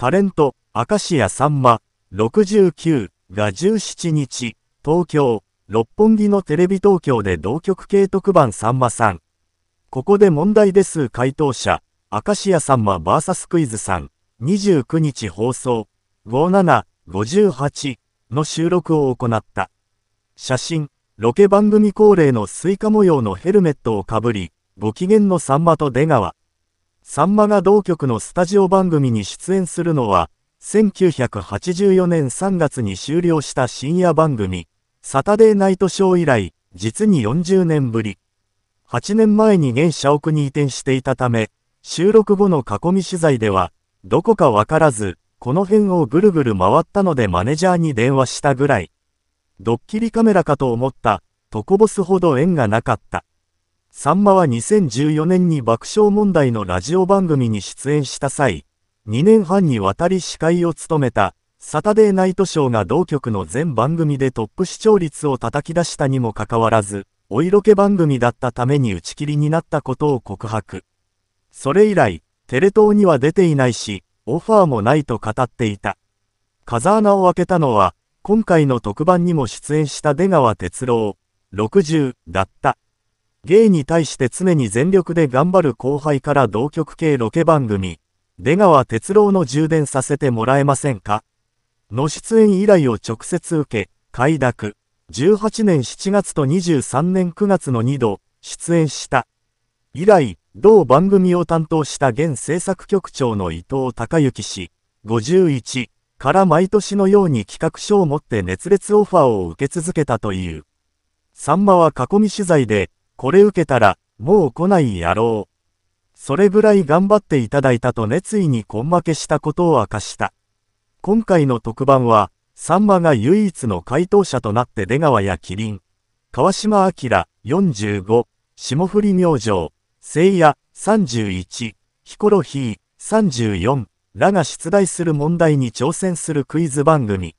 タレント、明石家さんま、69が17日、東京、六本木のテレビ東京で同局系特番さんまさん。ここで問題です回答者、明石家さんま VS クイズさん、29日放送、57、58の収録を行った。写真、ロケ番組恒例のスイカ模様のヘルメットをかぶり、ご機嫌のさんまと出川。さんまが同局のスタジオ番組に出演するのは、1984年3月に終了した深夜番組、サタデーナイトショー以来、実に40年ぶり。8年前に現社屋に移転していたため、収録後の囲み取材では、どこかわからず、この辺をぐるぐる回ったのでマネジャーに電話したぐらい。ドッキリカメラかと思った、トコボスほど縁がなかった。さんまは2014年に爆笑問題のラジオ番組に出演した際、2年半にわたり司会を務めた、サタデーナイトショーが同局の全番組でトップ視聴率を叩き出したにもかかわらず、お色気番組だったために打ち切りになったことを告白。それ以来、テレ東には出ていないし、オファーもないと語っていた。風穴を開けたのは、今回の特番にも出演した出川哲郎、60だった。芸に対して常に全力で頑張る後輩から同局系ロケ番組、出川哲郎の充電させてもらえませんか？の出演依頼を直接受け、快諾、18年7月と23年9月の2度、出演した。以来、同番組を担当した現制作局長の伊藤隆之氏、51から毎年のように企画書を持って熱烈オファーを受け続けたという。さんまは囲み取材で、これ受けたら、もう来ないやろう。それぐらい頑張っていただいたと熱意に根負けしたことを明かした。今回の特番は、さんまが唯一の回答者となって出川や麒麟、川島明45、霜降り明星、聖夜31、ヒコロヒー34らが出題する問題に挑戦するクイズ番組。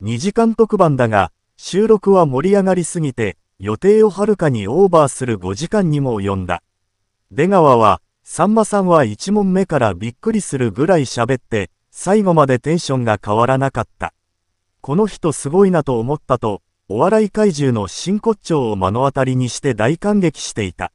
2時間特番だが、収録は盛り上がりすぎて、予定をはるかにオーバーする5時間にも及んだ。出川は、さんまさんは1問目からびっくりするぐらい喋って、最後までテンションが変わらなかった。この人すごいなと思ったと、お笑い怪獣の真骨頂を目の当たりにして大感激していた。